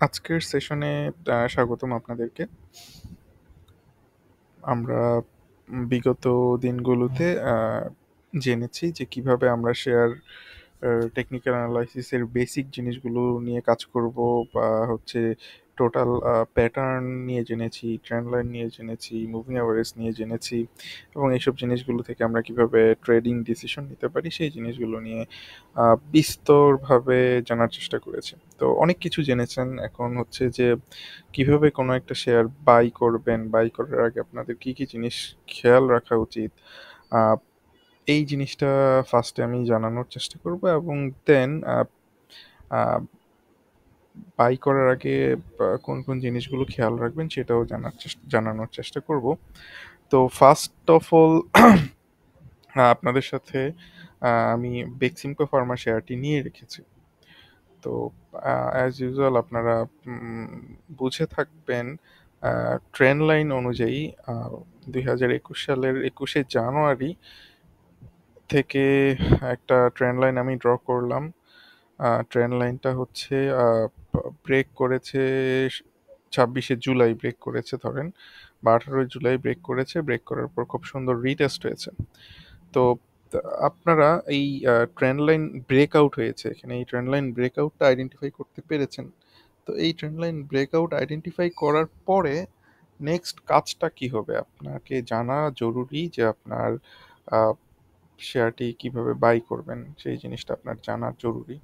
আজকের সেশনে স্বাগতম আপনাদেরকে। আমরা বিগত দিনগুলোতে জেনেছি যে কীভাবে আমরা শেয়ার টেকনিক্যাল অ্যানালাইসিসের বেসিক জিনিসগুলো নিয়ে কাজ করব বা হচ্ছে টোটাল প্যাটার্ন নিয়ে জেনেছি, ট্রেন্ড লাইন নিয়ে জেনেছি, মুভিং অ্যাভারেজ নিয়ে জেনেছি এবং এইসব জিনিসগুলো থেকে আমরা কীভাবে ট্রেডিং ডিসিশন নিতে পারি সেই জিনিসগুলো নিয়ে বিস্তরভাবে জানার চেষ্টা করেছি। তো অনেক কিছু জেনেছেন। এখন হচ্ছে যে কীভাবে কোনো একটা শেয়ার বাই করবেন, বাই করার আগে আপনাদের কি, কি জিনিস খেয়াল রাখা উচিত। এই জিনিসটা ফার্স্টে আমি জানানোর চেষ্টা করব এবং দেন বাই করার আগে কোন, কোন জিনিসগুলো খেয়াল রাখবেন সেটাও জানার চেস জানানোর চেষ্টা করব। তো ফার্স্ট অফ অল আপনাদের সাথে আমি বেক্সিমকো ফার্মা শেয়ারটি নিয়ে রেখেছি। তো অ্যাজ ইউজুয়াল আপনারা বুঝে থাকবেন ট্রেন লাইন অনুযায়ী দুই হাজার একুশ সালের একুশে জানুয়ারি থেকে একটা ট্রেন লাইন আমি ড্র করলাম। ট্রেন লাইনটা হচ্ছে ব্রেক করেছে, ছাব্বিশে জুলাই ব্রেক করেছে ধরেন বা ১৮ জুলাই ব্রেক করেছে। ব্রেক করার পর খুব সুন্দর রিটেস্ট হয়েছে। তো আপনারা এই ট্রেন্ড লাইন ব্রেকআউট হয়েছে। এখানে এই ট্রেন্ড লাইন ব্রেকআউটটা আইডেন্টিফাই করতে পেরেছেন। তো এই ট্রেন্ড লাইন ব্রেকআউট আইডেন্টিফাই করার পরে নেক্সট কাজটা কি হবে? আপনাকে জানা জরুরি যে আপনার শেয়ারটি কীভাবে বাই করবেন, সেই জিনিসটা আপনার জানা জরুরি।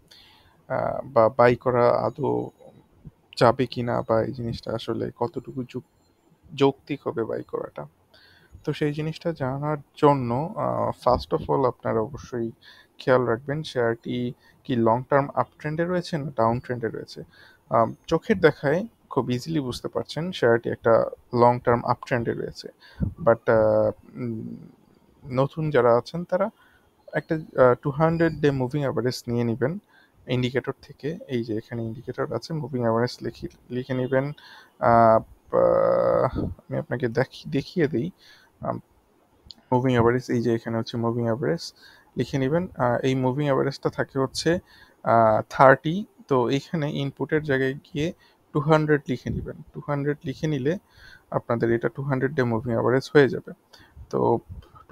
বা বাই করা আদৌ যাবে কি না বা এই জিনিসটা আসলে কতটুকু যুক যৌক্তিক হবে বাই করাটা। তো সেই জিনিসটা জানার জন্য ফার্স্ট অফ অল আপনারা অবশ্যই খেয়াল রাখবেন শেয়ারটি কি লং টার্ম আপ ট্রেন্ডে রয়েছে না ডাউন ট্রেন্ডে রয়েছে। চোখের দেখায় খুব ইজিলি বুঝতে পারছেন শেয়ারটি একটা লং টার্ম আপ ট্রেন্ডে রয়েছে। বাট নতুন যারা আছেন তারা একটা two hundred day moving average নিয়ে নিবেন ইন্ডিকেটর থেকে। এই যে এখানে ইন্ডিকেটর আছে মুভিং এভারেজ লিখি, লিখে নিবেন। আমি আপনাকে দেখি, দেখিয়ে দিই মুভিং এভারেজ এই যে এখানে হচ্ছে মুভিং অ্যাভারেজ লিখে নিবেন। এই মুভিং অ্যাভারেজটা থাকে হচ্ছে থার্টি তো এইখানে ইনপুটের জায়গায় গিয়ে 200 লিখে নেবেন টু হান্ড্রেড লিখে নিলে আপনাদের এটা 200 ডে মুভিং অ্যাভারেজ হয়ে যাবে। তো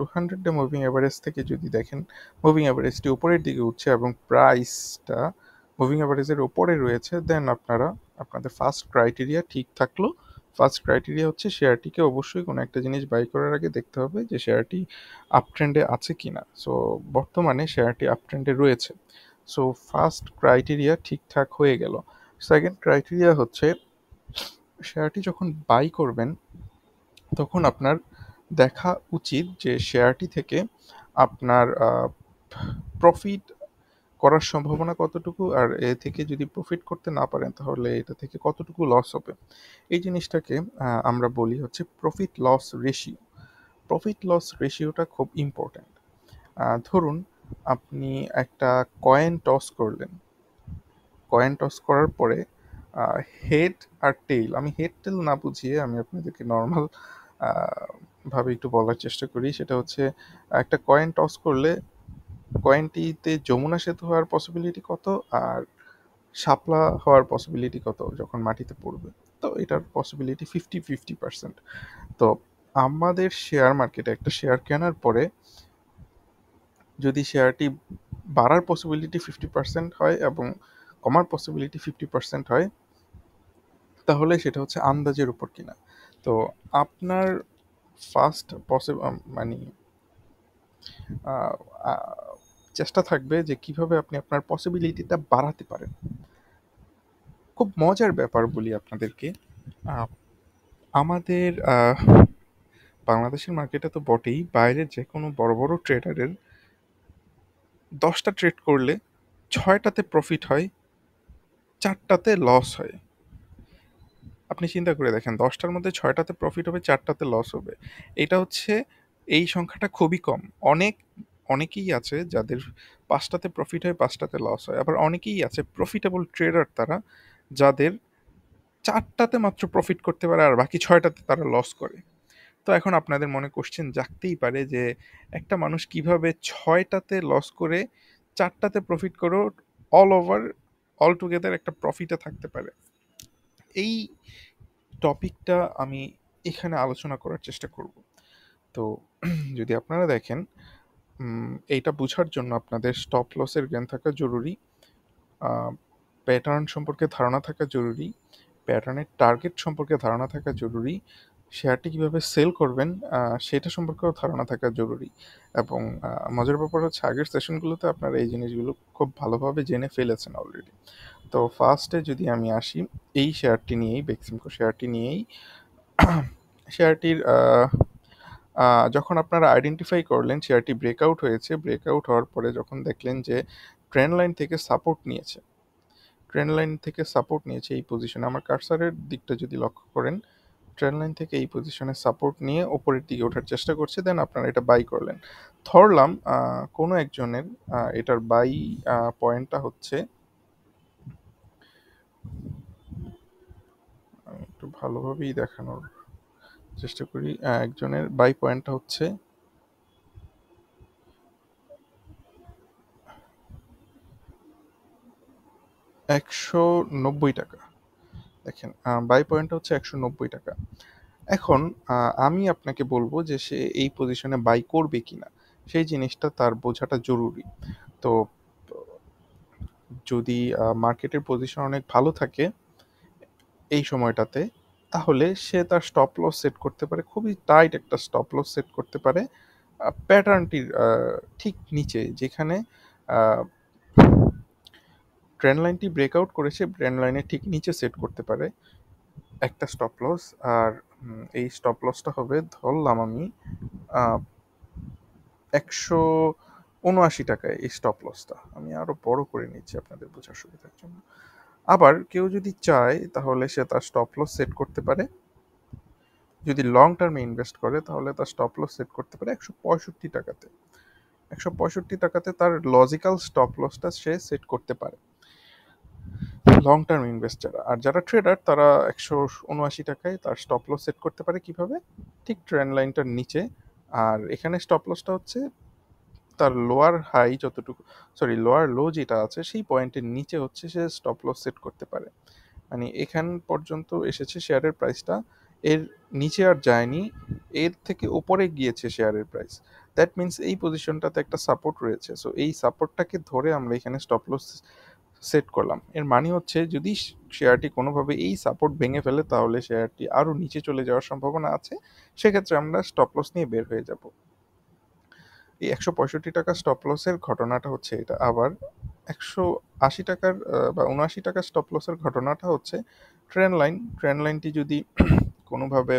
200 ডে মুভিং এভারেজ থেকে যদি দেখেন মুভিং অ্যাভারেজটি উপরের দিকে উঠছে এবং প্রাইসটা মুভিং অ্যাভারেজের ওপরে রয়েছে দেন আপনারা, আপনাদের ফার্স্ট ক্রাইটেরিয়া ঠিক থাকল। ফার্স্ট ক্রাইটেরিয়া হচ্ছে শেয়ারটিকে অবশ্যই কোনো একটা জিনিস বাই করার আগে দেখতে হবে যে শেয়ারটি আপ ট্রেন্ড আছে কিনা। সো বর্তমানে শেয়ারটি আপ ট্রেন্ডে রয়েছে। সো ফার্স্ট ক্রাইটেরিয়া ঠিকঠাক হয়ে গেল। সেকেন্ড ক্রাইটেরিয়া হচ্ছে শেয়ারটি যখন বাই করবেন, তখন আপনার দেখা উচিত যে শেয়ারটি থেকে আপনার প্রফিট করার সম্ভাবনা কতটুকু আর এ থেকে যদি প্রফিট করতে না পারেন তাহলে এটা থেকে কতটুকু লস হবে। এই জিনিসটাকে আমরা বলি হচ্ছে profit loss ratio. Profit loss রেশিওটা খুব ইম্পর্ট্যান্ট ধরুন আপনি একটা কয়েন টস করলেন। কয়েন টস করার পরে হেড আর টেইল আমি হেড টেল না বুঝিয়ে আমি আপনাদেরকে নরমাল ভাবে একটু বলার চেষ্টা করি। সেটা হচ্ছে একটা কয়েন টস করলে কয়েনটিতে যমুনা সেতু হওয়ার পসিবিলিটি কত আর শাপলা হওয়ার পসিবিলিটি কত যখন মাটিতে পড়বে। তো এটার পসিবিলিটি 50-50% তো আমাদের শেয়ার মার্কেটে একটা শেয়ার কেনার পরে যদি শেয়ারটি বাড়ার পসিবিলিটি 50% হয় এবং কমার পসিবিলিটি 50% হয়, তাহলে সেটা হচ্ছে আন্দাজের উপর কিনা। তো আপনার ফার্স্ট পসি আ মানি চেষ্টা থাকবে যে কীভাবে আপনি আপনার পসিবিলিটিটা বাড়াতে পারেন। খুব মজার ব্যাপার বলি আপনাদেরকে। আমাদের বাংলাদেশের মার্কেটে তো বটেই, বাইরের যে কোনো বড়, বড় ট্রেডারের দশটা ট্রেড করলে ছয়টাতে প্রফিট হয়, চারটাতে লস হয়। আপনি চিন্তা করে দেখেন দশটার মধ্যে ছয়টাতে প্রফিট হবে, চারটাতে লস হবে। এটা হচ্ছে এই সংখ্যাটা খুবই কম। অনেক অনেকেই আছে যাদের পাঁচটাতে প্রফিট হয়, পাঁচটাতে লস হয়। আবার অনেকেই আছে প্রফিটেবল ট্রেডার তারা যাদের চারটাতে মাত্র প্রফিট করতে পারে আর বাকি ছয়টাতে তারা লস করে। তো এখন আপনাদের মনে কোশ্চেন জাগতেই পারে যে একটা মানুষ কীভাবে ছয়টাতে লস করে চারটাতে প্রফিট করেও অল ওভার অল টুগেদার একটা প্রফিটে থাকতে পারে। এই টপিকটা আমি এখানে আলোচনা করার চেষ্টা করব। তো যদি আপনারা দেখেন এইটা বোঝার জন্য আপনাদের স্টপ লসের জ্ঞান থাকা জরুরি প্যাটার্ন সম্পর্কে ধারণা থাকা জরুরি প্যাটার্নের টার্গেট সম্পর্কে ধারণা থাকা জরুরি। শেয়ারটি কীভাবে সেল করবেন সেটা সম্পর্কেও ধারণা থাকা জরুরি। এবং মজার ব্যাপার হচ্ছে আগের সেশনগুলোতে আপনারা এই জিনিসগুলো খুব ভালোভাবে জেনে ফেলেছেন অলরেডি তো ফার্স্টে যদি আমি আসি, এই শেয়ারটি নিয়েই বেক্সিমকো শেয়ারটি নিয়েই, শেয়ারটির যখন আপনারা আইডেন্টিফাই করলেন শেয়ারটি ব্রেকআউট হয়েছে ব্রেকআউট হওয়ার পরে যখন দেখলেন যে ট্রেন লাইন থেকে সাপোর্ট নিয়েছে ট্রেন লাইন থেকে সাপোর্ট নিয়েছে এই পজিশনে আমার কার্সারের দিকটা যদি লক্ষ্য করেন ট্রেন লাইন থেকে এই পজিশনে সাপোর্ট নিয়ে ওপরের দিকে ওঠার চেষ্টা করছে দেন আপনারা এটা বাই করলেন। ধরলাম কোনো একজনের এটার বাই পয়েন্টটা হচ্ছে, একটু ভালোভাবেই দেখানোর চেষ্টা করি একজনের বাই পয়েন্টটা হচ্ছে একশো নব্বই টাকা। দেখেন বাই পয়েন্টটা হচ্ছে একশো নব্বই টাকা। এখন আমি আপনাকে বলব যে সে এই পজিশনে বাই করবে কিনা, সেই জিনিসটা তার বোঝাটা জরুরি। তো, যদি মার্কেটের পজিশন অনেক ভালো থাকে এই সময়টাতে, তাহলে সে তার স্টপ লস সেট করতে পারে, খুবই টাইট একটা স্টপ লস সেট করতে পারে প্যাটার্নটির ঠিক নিচে, যেখানে ট্রেন লাইনটি ব্রেকআউট করেছে ট্রেন লাইনের ঠিক নিচে সেট করতে পারে। একটা স্টপ লস আর এই স্টপ লসটা হবে, ধরলাম আমি একশো উনআশি টাকায় এই স্টপ লসটা আমি আরও বড় করে নিচ্ছি আপনাদের বোঝার সুবিধার জন্য। আবার কেউ যদি চায়, তাহলে সে তার স্টপ লস সেট করতে পারে। যদি লং টার্মে ইনভেস্ট করে, তাহলে তার স্টপ লস সেট করতে পারে একশো পঁয়ষট্টি টাকাতে। একশো পঁয়ষট্টি টাকাতে তার লজিক্যাল স্টপ লসটা সে সেট করতে পারে। লং টার্ম ইনভেস্টার আর যারা ট্রেডার তারা একশো উনআশি টাকায় তার স্টপ লস সেট করতে পারে কীভাবে? ঠিক ট্রেন্ড লাইনটার নিচে। আর এখানে স্টপ লসটা হচ্ছে তার লোয়ার হাই যতটুকু সরি লোয়ার লো যেটা আছে, সেই পয়েন্টের নিচে হচ্ছে সে স্টপ লস সেট করতে পারে। মানে এখান পর্যন্ত এসেছে শেয়ারের প্রাইসটা এর নিচে আর যায়নি, এর থেকে ওপরে গিয়েছে শেয়ারের প্রাইস দ্যাট মিন্স এই পজিশনটাতে একটা সাপোর্ট রয়েছে। সো এই সাপোর্টটাকে ধরে আমরা এখানে স্টপ লস সেট করলাম। এর মানে হচ্ছে যদি শেয়ারটি কোনোভাবে এই সাপোর্ট ভেঙে ফেলে তাহলে শেয়ারটি আরও নিচে চলে যাওয়ার সম্ভাবনা আছে। সেক্ষেত্রে আমরা স্টপ লস নিয়ে বের হয়ে যাব। এই একশো পঁয়ষট্টি টাকা স্টপ লসের ঘটনাটা হচ্ছে এটা। আবার একশো আশি টাকার বা উনআশি টাকার স্টপ লসের ঘটনাটা হচ্ছে ট্রেন লাইন ট্রেন লাইনটি যদি কোনোভাবে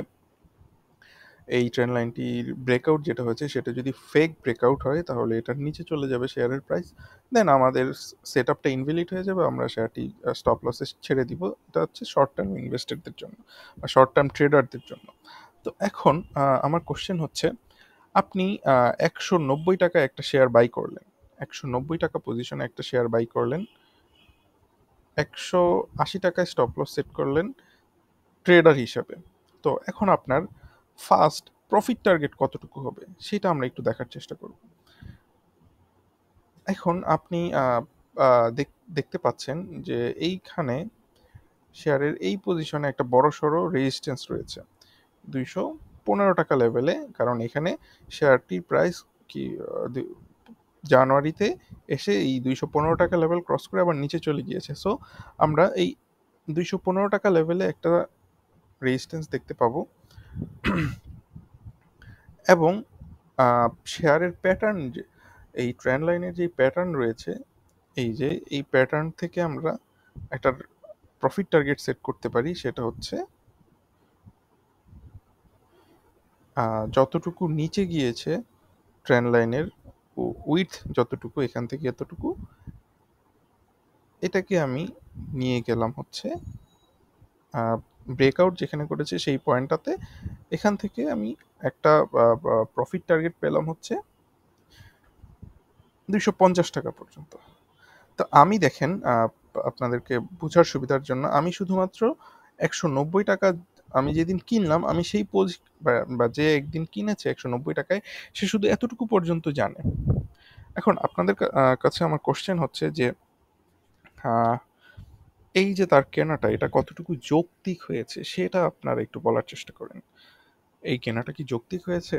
এই ট্রেন লাইনটির ব্রেকআউট যেটা হয়েছে, সেটা যদি ফেক ব্রেকআউট হয়, তাহলে এটার নিচে চলে যাবে শেয়ারের প্রাইস দেন আমাদের সেট আপটা ইনভ্যালিড হয়ে যাবে, আমরা শেয়ারটি স্টপ লসে ছেড়ে দিব। এটা হচ্ছে শর্ট টার্ম ইনভেস্টারদের জন্য, বা শর্ট টার্ম ট্রেডারদের জন্য। তো এখন আমার কোশ্চেন হচ্ছে, আপনি একশো নব্বই টাকা একটা শেয়ার বাই করলেন। একশো নব্বই টাকা পজিশনে একটা শেয়ার বাই করলেন। একশো আশি টাকায় স্টপ লস সেট করলেন ট্রেডার হিসাবে। তো এখন আপনার ফার্স্ট প্রফিট টার্গেট কতটুকু হবে সেটা আমরা একটু দেখার চেষ্টা করব। এখন আপনি দেখতে পাচ্ছেন যে এইখানে শেয়ারের এই পজিশনে একটা বড় সড়ো রেজিস্ট্যান্স রয়েছে। দুইশো পনেরো টাকা লেভেলে কারণ এখানে শেয়ারটির প্রাইস কি জানুয়ারিতে এসে এই দুইশো পনেরো টাকা লেভেল ক্রস করে আবার নিচে চলে গিয়েছে। সো আমরা এই দুইশো পনেরো টাকা লেভেলে একটা রেজিস্ট্যান্স দেখতে পাবো। এবং শেয়ারের প্যাটার্ন যে, এই ট্রেন্ড লাইনের যে প্যাটার্ন রয়েছে, এই যে, এই প্যাটার্ন থেকে আমরা একটা প্রফিট টার্গেট সেট করতে পারি, সেটা হচ্ছে যতটুকু নিচে গিয়েছে ট্রেন লাইনের উইথ যতটুকু, এখান থেকে এতটুকু, এটাকে আমি নিয়ে গেলাম হচ্ছে ব্রেকআউট যেখানে করেছে সেই পয়েন্টটাতে এখান থেকে আমি একটা প্রফিট টার্গেট পেলাম হচ্ছে দুইশো পঞ্চাশ টাকা পর্যন্ত। তো আমি দেখেন আপনাদেরকে বোঝার সুবিধার জন্য আমি শুধুমাত্র একশো নব্বই টাকা আমি যেদিন কিনলাম, আমি সেই পোজ বা যে একদিন কিনেছে একশো নব্বই টাকায়, সে শুধু এতটুকু পর্যন্ত জানে। এখন আপনাদের কাছে আমার কোশ্চেন হচ্ছে যে এই যে তার কেনাটা, এটা কতটুকু যৌক্তিক হয়েছে, সেটা আপনারা একটু বলার চেষ্টা করেন। এই কেনাটা কি যৌক্তিক হয়েছে?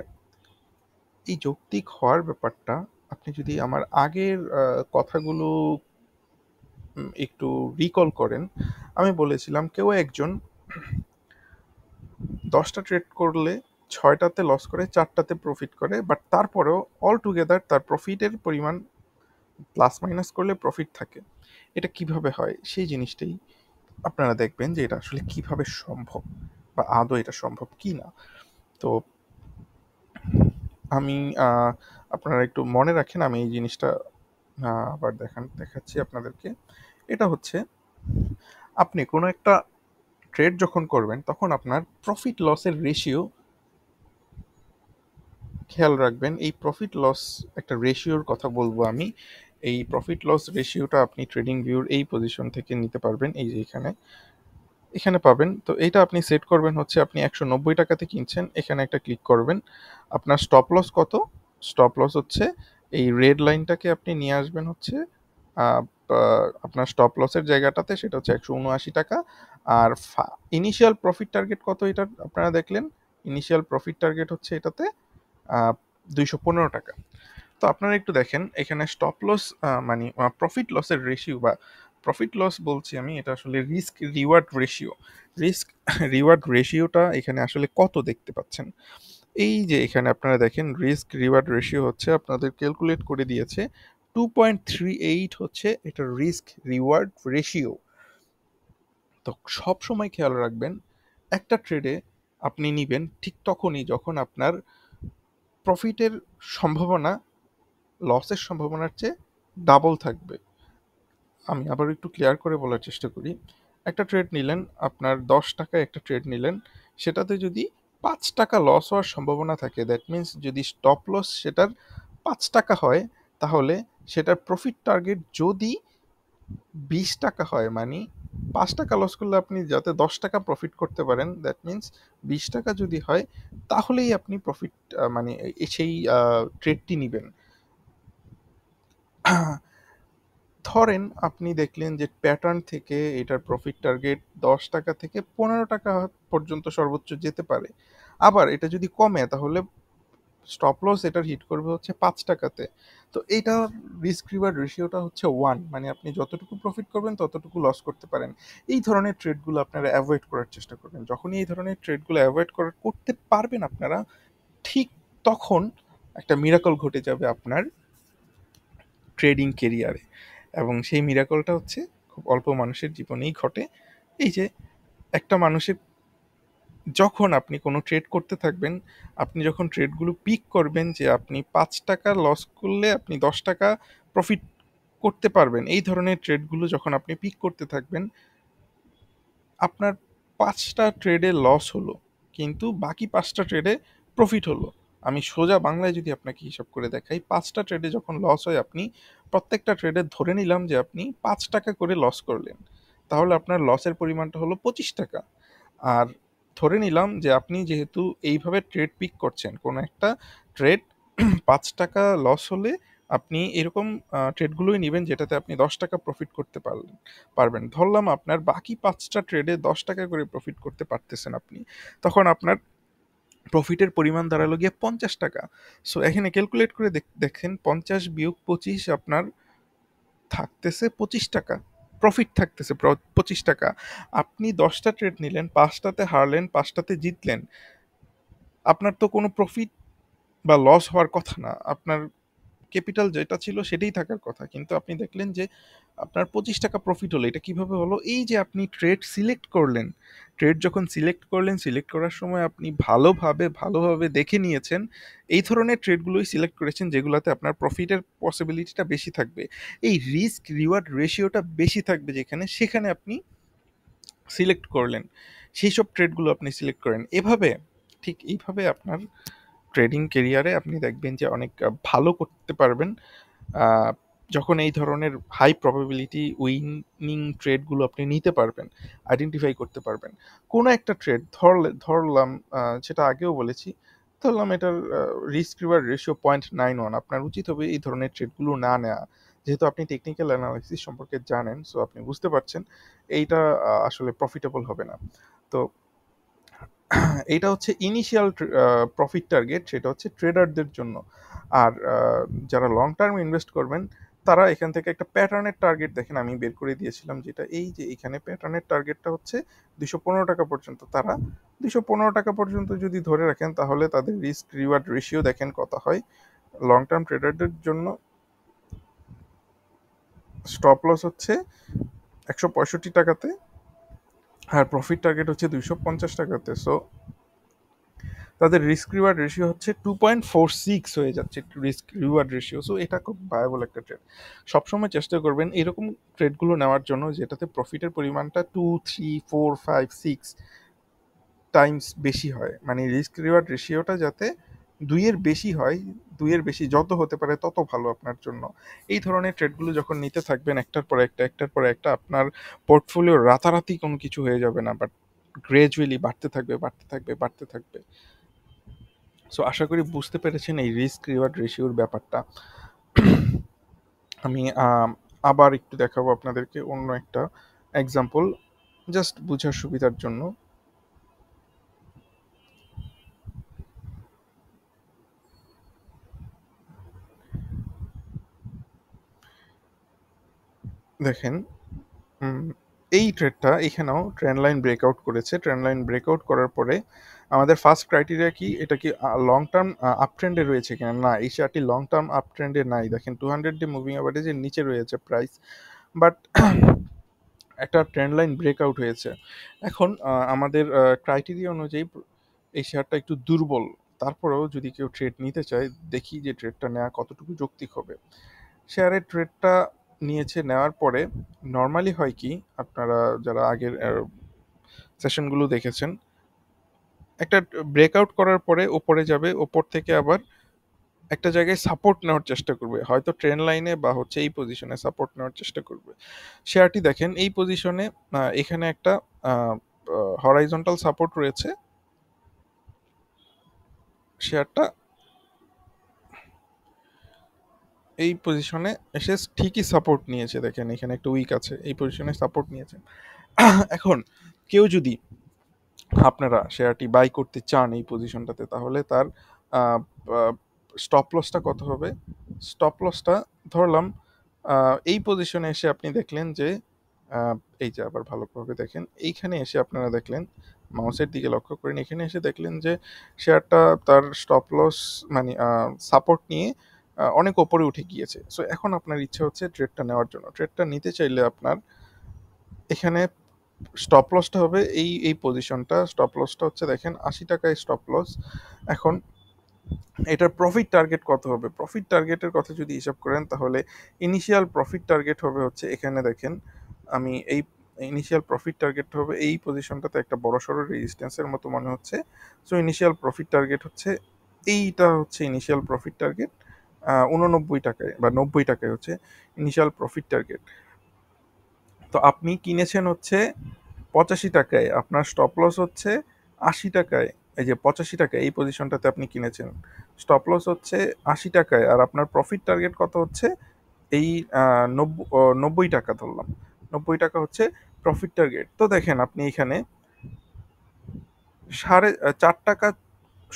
এই যৌক্তিক হওয়ার ব্যাপারটা আপনি যদি আমার আগের কথাগুলো একটু রিকল করেন, আমি বলেছিলাম কেউ একজন দশটা ট্রেড করলে ছয়টাতে লস করে, চারটাতে প্রফিট করে বাট তারপরেও অল টুগেদার তার প্রফিটের পরিমাণ প্লাস মাইনাস করলে প্রফিট থাকে। এটা কীভাবে হয়? সেই জিনিসটাই আপনারা দেখবেন যে এটা আসলে কীভাবে সম্ভব বা আদৌ এটা সম্ভব কি না তো আমি আপনারা একটু মনে রাখেন, আমি এই জিনিসটা আবার দেখান, দেখাচ্ছি আপনাদেরকে। এটা হচ্ছে, আপনি কোনো একটা ট্রেড যখন করবেন, তখন আপনার প্রফিট লসের রেশিও খেয়াল রাখবেন। এই প্রফিট লস একটা রেশিওর কথা বলব আমি। এই প্রফিট লস রেশিওটা আপনি ট্রেডিং ভিউর এই পজিশন থেকে নিতে পারবেন, এই যে এখানে। এখানে পাবেন। তো এইটা আপনি সেট করবেন হচ্ছে আপনি একশো নব্বই টাকাতে কিনছেন, এখানে একটা ক্লিক করবেন। আপনার স্টপ লস কত? স্টপ লস হচ্ছে এই রেড লাইনটাকে আপনি নিয়ে আসবেন হচ্ছে আপনার স্টপ লসের জায়গাটাতে, সেটা হচ্ছে একশো উনআশি টাকা। আর ইনিশিয়াল প্রফিট টার্গেট কত এটা আপনারা দেখলেন? ইনিশিয়াল প্রফিট টার্গেট হচ্ছে এটাতে দুইশো পনেরো টাকা। তো আপনারা একটু দেখেন, এখানে স্টপ লস মানে প্রফিট লসের রেশিও বা প্রফিট লস বলছি আমি, এটা আসলে risk reward ratio risk reward রেশিওটা এখানে আসলে কত দেখতে পাচ্ছেন? এই যে এখানে আপনারা দেখেন রিস্ক রিওয়ার্ড রেশিও হচ্ছে আপনাদের ক্যালকুলেট করে দিয়েছে টু পয়েন্ট থ্রি এইট হচ্ছে এটা রিস্ক রিওয়ার্ড রেশিও তো সব সময় খেয়াল রাখবেন, একটা ট্রেডে আপনি নিবেন ঠিক তখনই যখন আপনার প্রফিটের সম্ভাবনা লসের সম্ভাবনার চেয়ে ডাবল থাকবে। আমি আবার একটু ক্লিয়ার করে বলার চেষ্টা করি। একটা ট্রেড নিলেন, আপনার দশ টাকায় একটা ট্রেড নিলেন, সেটাতে যদি পাঁচ টাকা লস হওয়ার সম্ভাবনা থাকে দ্যাট মিন্স যদি স্টপ লস সেটার পাঁচ টাকা হয়, তাহলে সেটার প্রফিট টার্গেট যদি বিশ টাকা হয় মানে পাঁচ টাকা লস করলে আপনি যাতে দশ টাকা প্রফিট করতে পারেন দ্যাট মিন্স বিশ টাকা যদি হয়, তাহলেই আপনি প্রফিট মানে সেই ট্রেডটি নেবেন। ধরেন আপনি দেখলেন যে প্যাটার্ন থেকে এটার প্রফিট টার্গেট দশ টাকা থেকে পনেরো টাকা পর্যন্ত সর্বোচ্চ যেতে পারে। আবার এটা যদি কমে, তাহলে স্টপ লস এটার হিট করবে হচ্ছে পাঁচ টাকাতে। তো এইটা রিস্ক রিওয়ার্ড রেশিওটা হচ্ছে ওয়ান মানে আপনি যতটুকু প্রফিট করবেন, ততটুকু লস করতে পারেন। এই ধরনের ট্রেডগুলো আপনারা অ্যাভয়েড করার চেষ্টা করবেন। যখনই এই ধরনের ট্রেডগুলো অ্যাভয়েড করার করতে পারবেন আপনারা, ঠিক তখন একটা মিরাকল ঘটে যাবে আপনার ট্রেডিং কেরিয়ারে এবং সেই মিরাকলটা হচ্ছে খুব অল্প মানুষের জীবনেই ঘটে। এই যে একটা মানুষের যখন আপনি কোনো ট্রেড করতে থাকবেন, আপনি যখন ট্রেডগুলো পিক করবেন যে আপনি পাঁচ টাকা লস করলে আপনি দশ টাকা প্রফিট করতে পারবেন, এই ধরনের ট্রেডগুলো যখন আপনি পিক করতে থাকবেন, আপনার পাঁচটা ট্রেডে লস হলো, কিন্তু বাকি পাঁচটা ট্রেডে প্রফিট হলো। আমি সোজা বাংলায় যদি আপনাকে হিসাব করে দেখাই, পাঁচটা ট্রেডে যখন লস হয় আপনি প্রত্যেকটা ট্রেডে ধরে নিলাম যে আপনি পাঁচ টাকা করে লস করলেন। তাহলে আপনার লসের পরিমাণটা হলো পঁচিশ টাকা। আর ধরে নিলাম যে আপনি যেহেতু এইভাবে ট্রেড পিক করছেন, কোনো একটা ট্রেড পাঁচ টাকা লস হলে আপনি এরকম ট্রেডগুলোই নেবেন যেটাতে আপনি দশ টাকা প্রফিট করতে পারলেন, পারবেন। ধরলাম আপনার বাকি পাঁচটা ট্রেডে দশ টাকা করে প্রফিট করতে পারতেছেন আপনি, তখন আপনার প্রফিটের পরিমাণ দাঁড়াল গিয়ে পঞ্চাশ টাকা। সো এখানে ক্যালকুলেট করে দেখেন, পঞ্চাশ বিয়োগ পঁচিশ আপনার থাকতেছে পঁচিশ টাকা। প্রফিট থাকতেছে পঁচিশ টাকা। আপনি দশটা ট্রেড নিলেন, পাঁচটাতে হারলেন, পাঁচটাতে জিতলেন। আপনার তো কোনো প্রফিট বা লস হওয়ার কথা না। আপনার ক্যাপিটাল যেটা ছিল সেটাই থাকার কথা। কিন্তু আপনি দেখলেন যে আপনার পঁচিশ টাকা প্রফিট হলো। এটা কীভাবে হলো? এই যে আপনি ট্রেড সিলেক্ট করলেন ট্রেড যখন সিলেক্ট করলেন সিলেক্ট করার সময় আপনি ভালোভাবে ভালোভাবে দেখে নিয়েছেন, এই ধরনের ট্রেডগুলোই সিলেক্ট করেছেন যেগুলোতে আপনার প্রফিটের পসিবিলিটিটা বেশি থাকবে। এই রিস্ক রিওয়ার্ড রেশিওটা বেশি থাকবে যেখানে, সেখানে আপনি সিলেক্ট করলেন। সেই সব ট্রেডগুলো আপনি সিলেক্ট করেন। এভাবে, ঠিক এইভাবে আপনার ট্রেডিং কেরিয়ারে আপনি দেখবেন যে অনেক ভালো করতে পারবেন। যখন এই ধরনের হাই প্রবাবিলিটি উইনিং ট্রেডগুলো আপনি নিতে পারবেন আইডেন্টিফাই করতে পারবেন। কোনো একটা ট্রেড ধরলে, ধরলাম সেটা আগেও বলেছি, ধরলাম এটার risk reward ratio point nine one আপনার উচিত হবে এই ধরনের ট্রেডগুলো না নেওয়া যেহেতু আপনি টেকনিক্যাল অ্যানালাইসিস সম্পর্কে জানেন সো আপনি বুঝতে পারছেন, এইটা আসলে প্রফিটেবল হবে না। তো এইটা হচ্ছে ইনিশিয়াল প্রফিট টার্গেট সেটা হচ্ছে ট্রেডারদের জন্য। আর যারা লং টার্ম ইনভেস্ট করবেন, তারা এখান থেকে একটা প্যাটার্নের টার্গেট দেখেন, আমি বের করে দিয়েছিলাম যেটা এই যে এখানে প্যাটার্নের টার্গেটটা হচ্ছে দুশো পনেরো টাকা পর্যন্ত। তারা দুশো পনেরো টাকা পর্যন্ত যদি ধরে রাখেন, তাহলে তাদের রিস্ক রিওয়ার্ড রেশিও দেখেন কত হয়। লং টার্ম ট্রেডারদের জন্য স্টপ লস হচ্ছে একশো পঁয়ষট্টি টাকাতে। আর প্রফিট টার্গেট হচ্ছে দুইশো পঞ্চাশ টাকাতে। সো তাদের রিস্ক রিওয়ার্ড রেশিও হচ্ছে টু পয়েন্ট ফোর সিক্স হয়ে যাচ্ছে রিস্ক রিওয়ার্ড রেশিও সো এটা খুব ভায়াবল একটা ট্রেড সবসময় চেষ্টা করবেন এরকম ট্রেডগুলো নেওয়ার জন্য যেটাতে প্রফিটের পরিমাণটা two three four five six times বেশি হয়। মানে রিস্ক রিওয়ার্ড রেশিওটা যাতে দুইয়ের বেশি হয়, দুইয়ের বেশি যত হতে পারে তত ভালো আপনার জন্য। এই ধরনের ট্রেডগুলো যখন নিতে থাকবেন, একটার পর একটা, একটার পর একটা, আপনার পোর্টফোলিও রাতারাতি কোনো কিছু হয়ে যাবে না বাট গ্রেজুয়ালি বাড়তে থাকবে বাড়তে থাকবে বাড়তে থাকবে। সো আশা করি বুঝতে পেরেছেন এই রিস্ক রিওয়ার্ড রেশিওর ব্যাপারটা। আমি আবার একটু দেখাবো আপনাদেরকে অন্য একটা এক্সাম্পল জাস্ট বোঝার সুবিধার জন্য। দেখেন এই ট্রেডটা এখানেও ট্রেন লাইন ব্রেকআউট করেছে। ট্রেন লাইন ব্রেকআউট করার পরে আমাদের ফার্স্ট ক্রাইটেরিয়া কি? এটা কি লং টার্ম আপ ট্রেন্ডে রয়েছে কিনা? না, এই শেয়ারটি লং টার্ম আপ ট্রেন্ডে নাই। দেখেন টু হান্ড্রেড ডে মুভিং অ্যাভারেজের নিচে রয়েছে প্রাইস বাট একটা ট্রেন্ড লাইন ব্রেকআউট হয়েছে। এখন আমাদের ক্রাইটেরিয়া অনুযায়ী এই শেয়ারটা একটু দুর্বল। তারপরেও যদি কেউ ট্রেড নিতে চায়, দেখি যে ট্রেডটা নেওয়া কতটুকু যৌক্তিক হবে। শেয়ারের ট্রেডটা নিয়েছে নেওয়ার পরে নর্মালি হয় কি, আপনারা যারা আগের সেশনগুলো দেখেছেন, একটা ব্রেকআউট করার পরে ওপরে যাবে, ওপর থেকে আবার একটা জায়গায় সাপোর্ট নেওয়ার চেষ্টা করবে। হয়তো ট্রেন লাইনে বা হচ্ছে এই পজিশনে সাপোর্ট নেওয়ার চেষ্টা করবে। শেয়ারটি দেখেন, এই পজিশনে এখানে একটা হরাইজন্টাল সাপোর্ট রয়েছে। শেয়ারটা এই পজিশনে এসে ঠিকই সাপোর্ট নিয়েছে, দেখেন এখানে একটা উইক আছে, এই পজিশনে সাপোর্ট নিয়েছে। এখন কেউ যদি আপনারা শেয়ারটি বাই করতে চান এই পজিশনটাতে তাহলে তার স্টপ লসটা কত হবে? স্টপ লসটা ধরলাম এই পজিশনে এসে আপনি দেখলেন যে এই যে আবার ভালোভাবে দেখেন, এইখানে এসে আপনারা দেখলেন মাউসের দিকে লক্ষ্য করেন, এখানে এসে দেখলেন যে শেয়ারটা তার স্টপ লস মানে সাপোর্ট নিয়ে অনেক ওপরে উঠে গিয়েছে। সো এখন আপনার ইচ্ছা হচ্ছে ট্রেডটা নেওয়ার জন্য। ট্রেডটা নিতে চাইলে আপনার এখানে স্টপ লসটা হবে। এই এই পজিশনটা স্টপ লসটা হচ্ছে দেখেন আশি টাকায় স্টপ লস এখন এটার প্রফিট টার্গেট কত হবে? প্রফিট টার্গেটের কথা যদি হিসাব করেন, তাহলে ইনিশিয়াল প্রফিট টার্গেট হবে হচ্ছে এখানে দেখেন, আমি এই ইনিশিয়াল প্রফিট টার্গেট হবে এই পজিশনটাতে একটা বড় সড়ো রেজিস্ট্যান্সের মতো মনে হচ্ছে। সো ইনিশিয়াল প্রফিট টার্গেট হচ্ছে, এইটা হচ্ছে ইনিশিয়াল প্রফিট টার্গেট উননব্বই টাকায় বা নব্বই টাকায় হচ্ছে ইনিশিয়াল প্রফিট টার্গেট তো আপনি কিনেছেন হচ্ছে পঁচাশি টাকায়, আপনার স্টপ লস হচ্ছে আশি টাকায়। এই যে পঁচাশি টাকায়, এই পজিশনটাতে আপনি কিনেছেন। স্টপ লস হচ্ছে আশি টাকায় আর আপনার প্রফিট টার্গেট কত হচ্ছে? এই নব্বই টাকা ধরলাম। নব্বই টাকা হচ্ছে প্রফিট টার্গেট তো দেখেন আপনি এখানে সাড়ে চার টাকা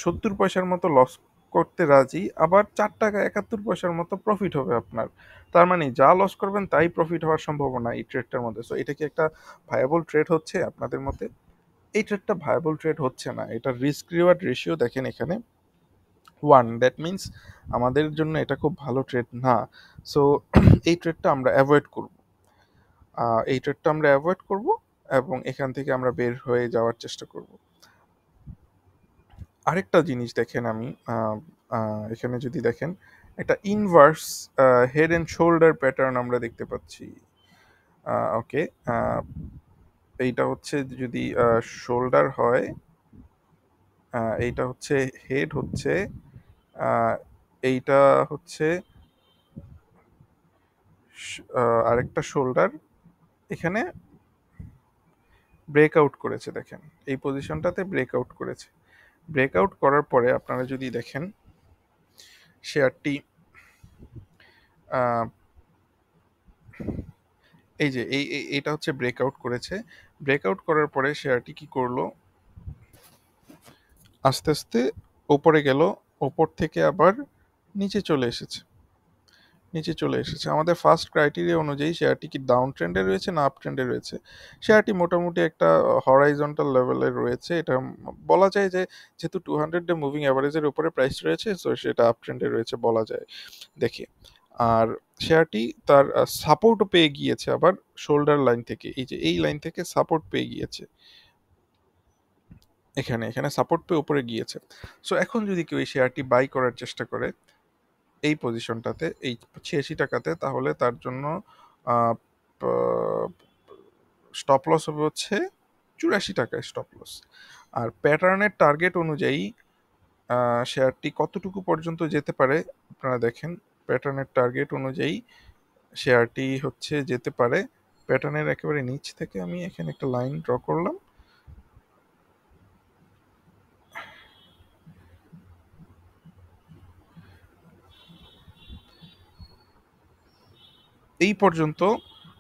সত্তর পয়সার মতো লস করতে রাজি, আবার চার টাকা একাত্তর পয়সার মতো প্রফিট হবে আপনার। তার মানে যা লস করবেন তাই প্রফিট হওয়ার সম্ভাবনা এই ট্রেডটার মধ্যে। সো এটা কি একটা ভায়াবল ট্রেড হচ্ছে আপনাদের মতে? এই ট্রেডটা ভায়াবল ট্রেড হচ্ছে না। এটা রিস্ক রিওয়ার্ড রেশিও দেখেন এখানে। ওয়ান দ্যাট মিন্স আমাদের জন্য এটা খুব ভালো ট্রেড না। সো এই ট্রেডটা আমরা অ্যাভয়েড করব। এই ট্রেডটা আমরা অ্যাভয়েড করব এবং এখান থেকে আমরা বের হয়ে যাওয়ার চেষ্টা করব। আরেকটা জিনিস দেখেন আমি এখানে যদি দেখেন, একটা inverse head and shoulder pattern আমরা দেখতে পাচ্ছি। ওকে এইটা হচ্ছে যদি শোল্ডার হয় এইটা হচ্ছে হেড হচ্ছে এইটা হচ্ছে আরেকটা শোল্ডার এখানে ব্রেকআউট করেছে দেখেন। এই পজিশনটাতে ব্রেকআউট করেছে। ব্রেকআউট করার পরে আপনারা যদি দেখেন শেয়ারটি এই যে, এই এটা হচ্ছে ব্রেকআউট করেছে। ব্রেকআউট করার পরে শেয়ারটি কি করল? আস্তে আস্তে ওপরে গেল, ওপর থেকে আবার নিচে চলে এসেছে। নিচে চলে এসেছে। আমাদের ফার্স্ট ক্রাইটেরিয়া অনুযায়ী শেয়ারটি কি ডাউন ট্রেন্ডে রয়েছে না আপ ট্রেন্ডে রয়েছে? শেয়ারটি মোটামুটি একটা হরাইজন্টাল লেভেলে রয়েছে। এটা বলা যায় যে, যেহেতু টু হান্ড্রেড ডে মুভিং অ্যাভারেজের উপরে প্রাইস রয়েছে সো সেটা আপ ট্রেন্ডে রয়েছে বলা যায়। দেখে, আর শেয়ারটি তার সাপোর্টও পেয়ে গিয়েছে আবার শোল্ডার লাইন থেকে। এই যে, এই লাইন থেকে সাপোর্ট পেয়ে গিয়েছে। এখানে এখানে সাপোর্ট পেয়ে উপরে গিয়েছে। সো এখন যদি কেউ এই শেয়ারটি বাই করার চেষ্টা করে এই পজিশনটাতে এই ছিয়াশি টাকাতে তাহলে তার জন্য স্টপ লস হবে হচ্ছে চুরাশি টাকায় স্টপ লস আর প্যাটার্নের টার্গেট অনুযায়ী শেয়ারটি কতটুকু পর্যন্ত যেতে পারে, আপনারা দেখেন প্যাটার্নের টার্গেট অনুযায়ী শেয়ারটি হচ্ছে যেতে পারে। প্যাটার্নের একেবারে নিচ থেকে আমি এখানে একটা লাইন ড্র করলাম। এই পর্যন্ত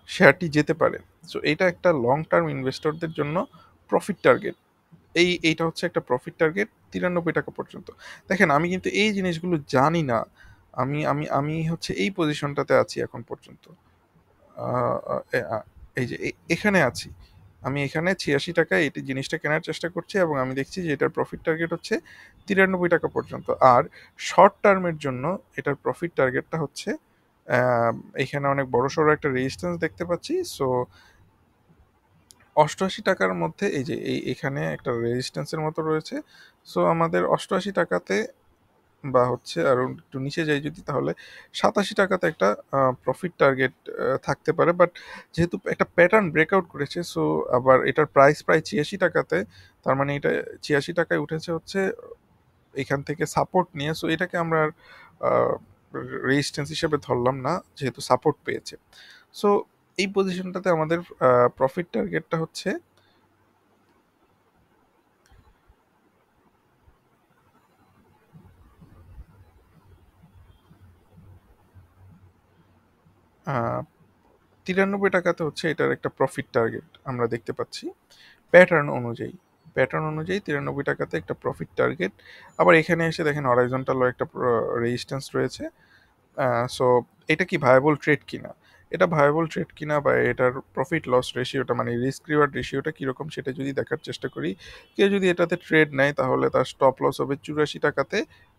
শেয়ারটি যেতে পারে। সো এটা একটা লং টার্ম ইনভেস্টরদের জন্য প্রফিট টার্গেট এই, এইটা হচ্ছে একটা প্রফিট টার্গেট তিরানব্বই টাকা পর্যন্ত। দেখেন, আমি কিন্তু এই জিনিসগুলো জানি না। আমি আমি আমি হচ্ছে এই পজিশনটাতে আছি এখন পর্যন্ত। এই যে এখানে আছি। আমি এখানে ছিয়াশি টাকায় এটি জিনিসটা কেনার চেষ্টা করছি এবং আমি দেখছি যে এটার প্রফিট টার্গেট হচ্ছে তিরানব্বই টাকা পর্যন্ত। আর শর্ট টার্মের জন্য এটার প্রফিট টার্গেটটা হচ্ছে এখানে অনেক বড় সড়ো একটা রেজিস্ট্যান্স দেখতে পাচ্ছি। সো অষ্টআশি টাকার মধ্যে এই যে, এই এখানে একটা রেজিস্ট্যান্সের মতো রয়েছে। সো আমাদের অষ্টআশি টাকাতে বা হচ্ছে আর একটু নিচে যাই যদি, তাহলে সাতাশি টাকাতে একটা প্রফিট টার্গেট থাকতে পারে। বাট যেহেতু একটা প্যাটার্ন ব্রেকআউট করেছে সো আবার এটার প্রাইস প্রায় ছিয়াশি টাকাতে, তার মানে এটা ছিয়াশি টাকায় উঠেছে হচ্ছে এখান থেকে সাপোর্ট নিয়ে। সো এটাকে আমরা রেজিস্ট্যান্স হিসেবে ধরলাম না, যেহেতু সাপোর্ট পেয়েছে। সো এই পজিশনটাতে আমাদের প্রফিট টার্গেটটা হচ্ছে তিরানব্বই টাকাতে হচ্ছে এটার একটা প্রফিট টার্গেট আমরা দেখতে পাচ্ছি। প্যাটার্ন অনুযায়ী প্যাটার্ন অনুযায়ী তিরানব্বই টাকাতে একটা প্রফিট টার্গেট আবার এখানে এসে দেখেন হরাইজন্টালও একটা রেজিস্ট্যান্স রয়েছে। সো এটা কি ভায়াবল ট্রেড কিনা? এটা ভায়াবল ট্রেড কিনা বা এটার প্রফিট লস রেশিওটা মানে রিস্ক রিওয়ার্ড রেশিওটা কীরকম সেটা যদি দেখার চেষ্টা করি, কেউ যদি এটাতে ট্রেড নেয় তাহলে তার স্টপ লস হবে চুরাশি টাকাতে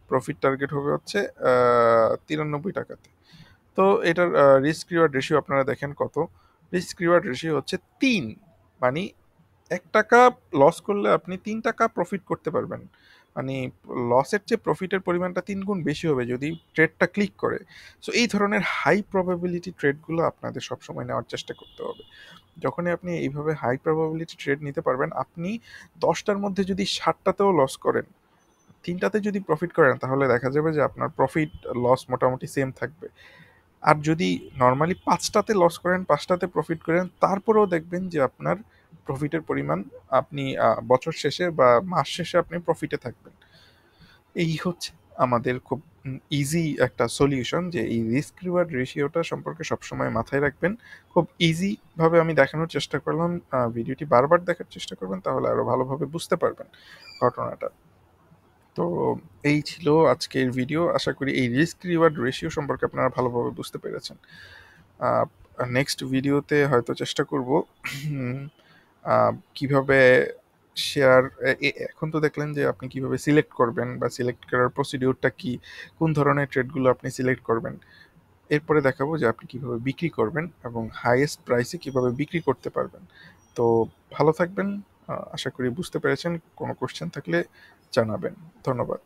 প্রফিট টার্গেট হবে হচ্ছে তিরানব্বই টাকাতে। তো এটার রিস্ক রিওয়ার্ড রেশিও আপনারা দেখেন কত? রিস্ক রিওয়ার্ড রেশিও হচ্ছে তিন মানে এক টাকা লস করলে আপনি তিন টাকা প্রফিট করতে পারবেন। মানে লসের চেয়ে প্রফিটের পরিমাণটা তিন গুণ বেশি হবে যদি ট্রেডটা ক্লিক করে। সো এই ধরনের হাই প্রবাবিলিটি ট্রেডগুলো আপনাদের সবসময় নেওয়ার চেষ্টা করতে হবে। যখনই আপনি এইভাবে হাই প্রবাবিলিটি ট্রেড নিতে পারবেন, আপনি দশটার মধ্যে যদি ষাটটাতেও লস করেন, তিনটাতে যদি প্রফিট করেন, তাহলে দেখা যাবে যে আপনার প্রফিট লস মোটামুটি সেম থাকবে। আর যদি নর্মালি পাঁচটাতে লস করেন, পাঁচটাতে প্রফিট করেন, তারপরেও দেখবেন যে আপনার প্রফিটের পরিমাণ আপনি বছর শেষে বা মাস শেষে আপনি প্রফিটে থাকবেন। এই হচ্ছে আমাদের খুব ইজি একটা সলিউশন যে এই রিস্ক রিওয়ার্ড রেশিওটা সম্পর্কে সবসময় মাথায় রাখবেন। খুব ইজি ভাবে আমি দেখানোর চেষ্টা করলাম ভিডিওটি বারবার দেখার চেষ্টা করবেন তাহলে আরও ভালোভাবে বুঝতে পারবেন ঘটনাটা। তো এই ছিল আজকের ভিডিও আশা করি এই রিস্ক রিওয়ার্ড রেশিও সম্পর্কে আপনারা ভালোভাবে বুঝতে পেরেছেন। নেক্সট ভিডিওতে হয়তো চেষ্টা করব কীভাবে শেয়ার এখন তো দেখলেন যে আপনি কীভাবে সিলেক্ট করবেন বা সিলেক্ট করার প্রসিডিউরটা কি, কোন ধরনের ট্রেডগুলো আপনি সিলেক্ট করবেন। এরপরে দেখাবো যে আপনি কীভাবে বিক্রি করবেন এবং হাইয়েস্ট প্রাইসে কীভাবে বিক্রি করতে পারবেন। তো ভালো থাকবেন আশা করি বুঝতে পেরেছেন, কোনো কোশ্চেন থাকলে জানাবেন। ধন্যবাদ।